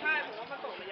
ใช่ผมว่าผสมระยะ